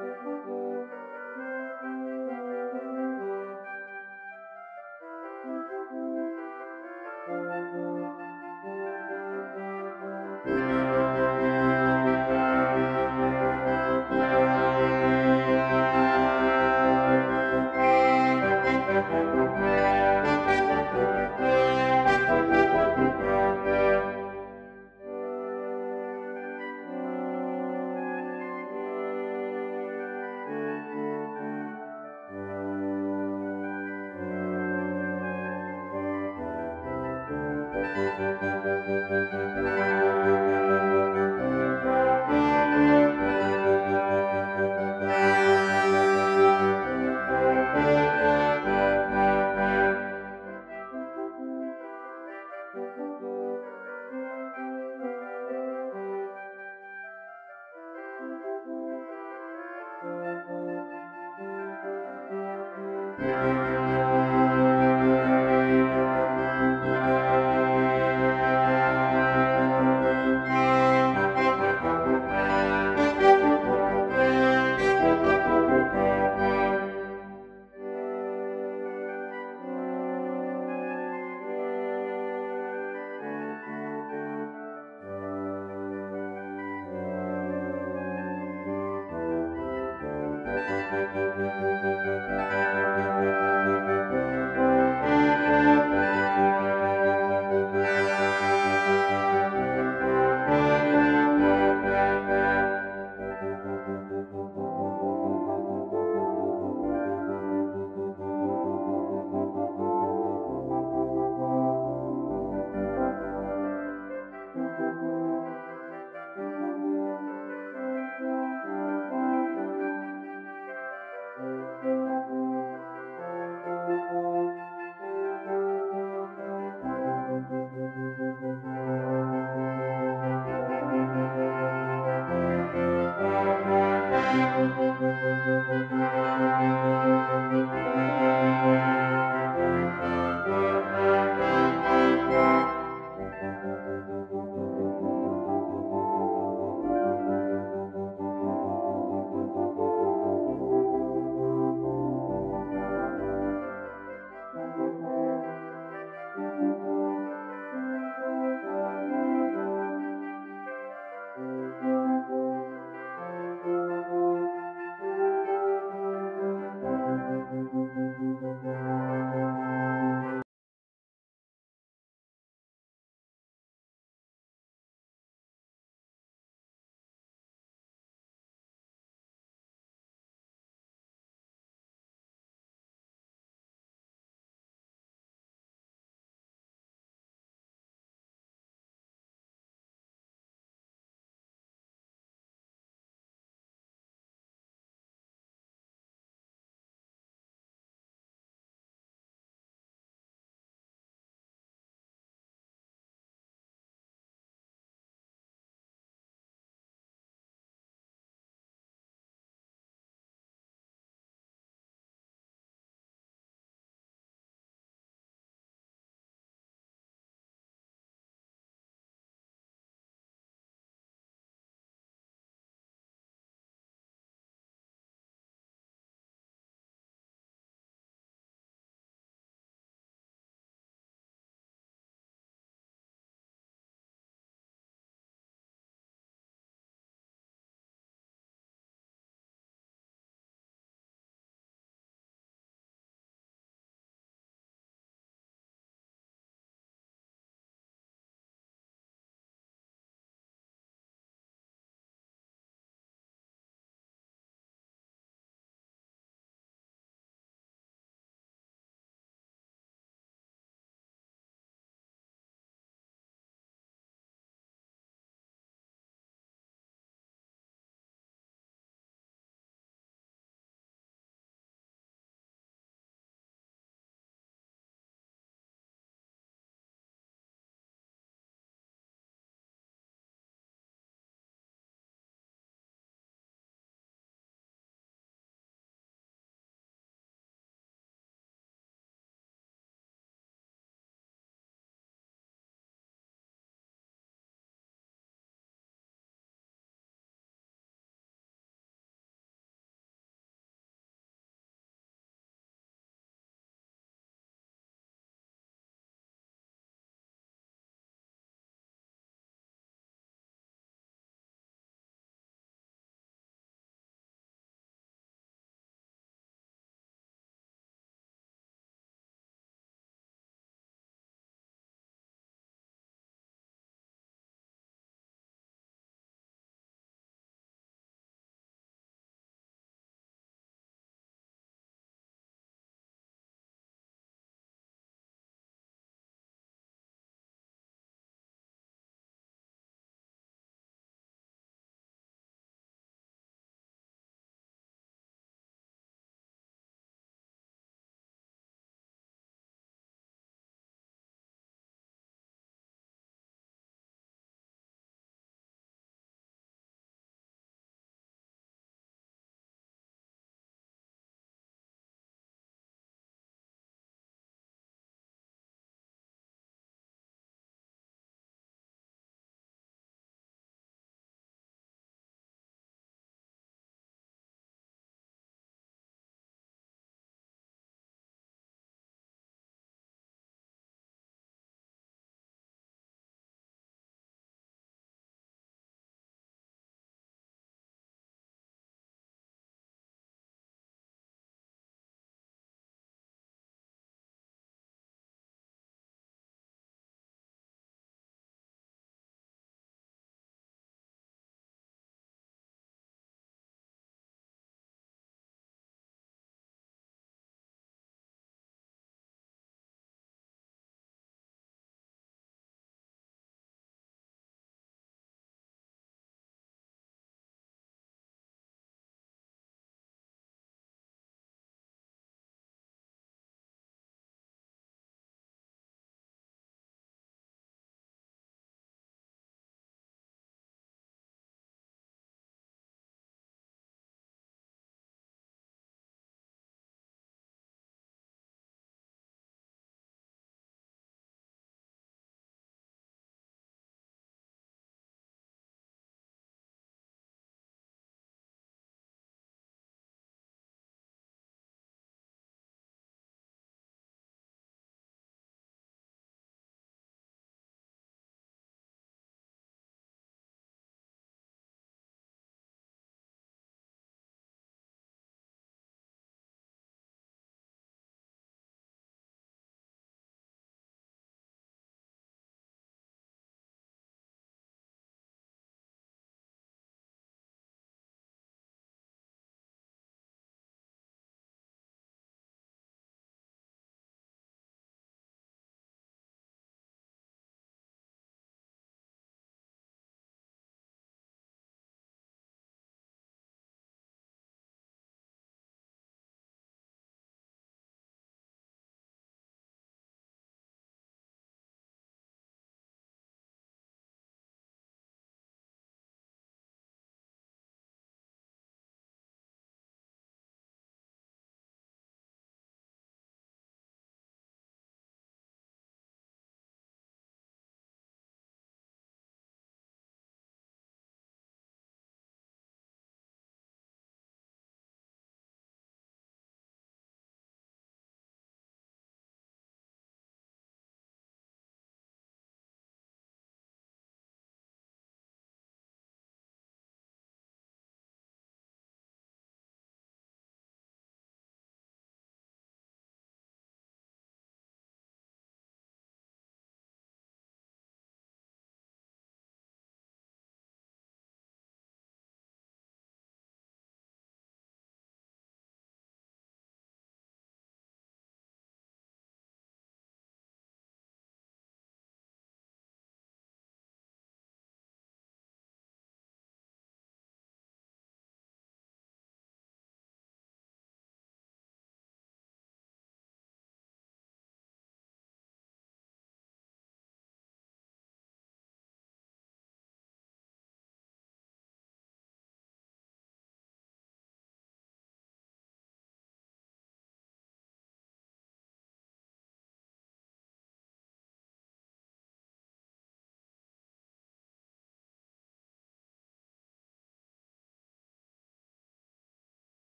Música